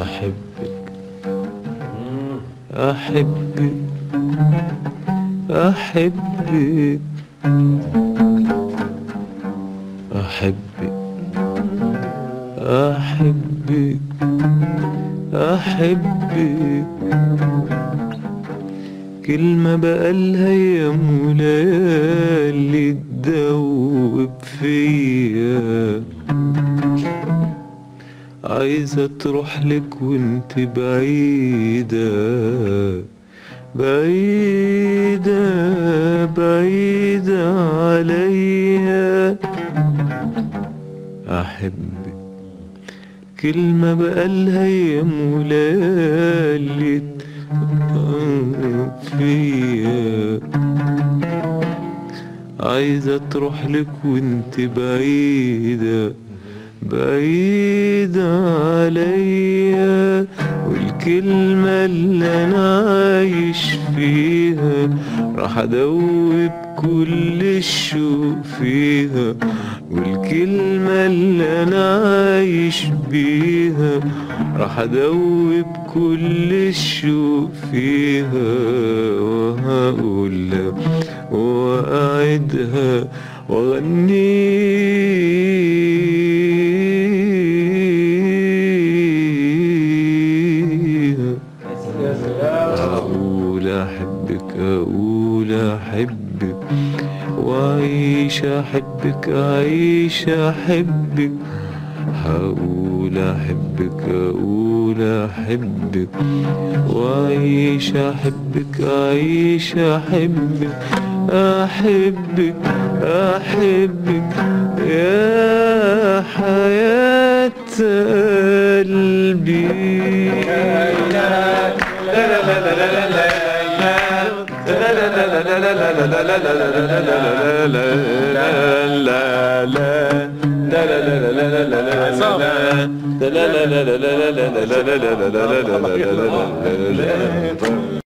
أحبك. أحبك. أحبك. أحبك. أحبك. أحبك. كلمة بقالها يوم وليالي تدوب فيا. عايزة تروح لك وانت بعيدة بعيدة بعيدة عليا. أحبك كلمة بقالها يوم وليالي فيا. عايزة تروح لك وانت بعيدة. بعيدة عليا والكلمة اللي أنا عايش فيها راح أدوب كل الشوق فيها. والكلمة اللي أنا عايش بيها راح أدوب كل الشوق فيها. وهقولها وأعدها وأغنيها. أقول أحبك وأعيش أحبك أعيش أحبك. هقول أحبك أقول أحبك وأعيش أحبك أعيش أحبك. أحبك أحبك يا حياة قلبي